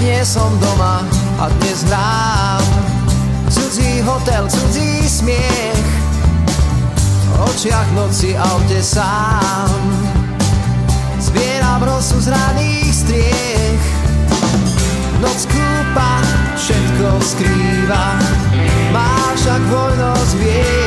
nie som doma a dnes hrám Cudzí hotel, cudzí smiech. V očiach noci aute sám. Zbieram rosu z raných striech. Noc kúpa, všetko skrýva. Má však voľnosť hviezd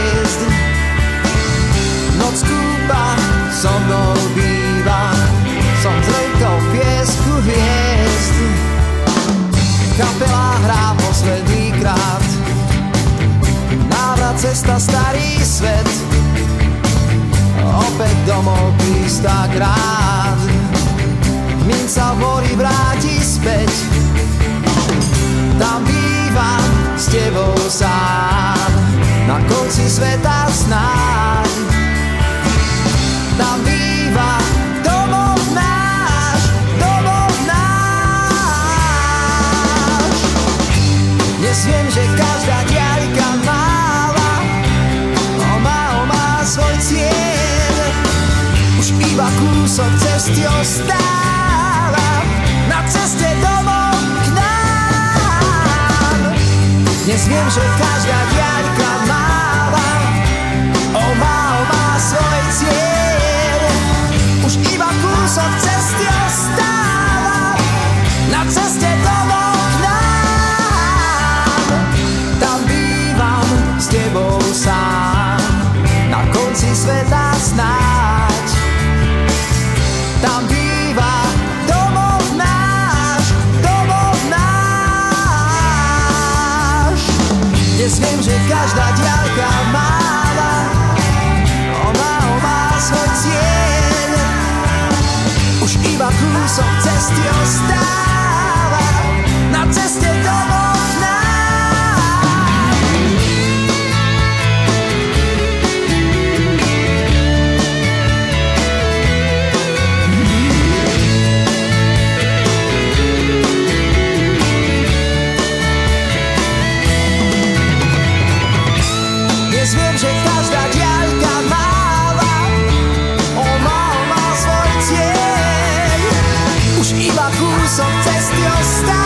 Kapela hrá posledný krát. Návrat cesta starý svet. Opäť domov prísť tak rád Minca mori vráti späť. Tam bývam s tebou sám. Na konci sveta snáď. Tam býva kúsok cesty ostáva Na ceste domov k nám. Dnes viem, že každá diaľka máva O má, o má svoj cieľ. Už iba kúsok Tam býva domov náš Domov náš. Dnes viem, že každá diaľka máva Ona, má svoj cieľ. Už iba kúsok cesty ceste so test your style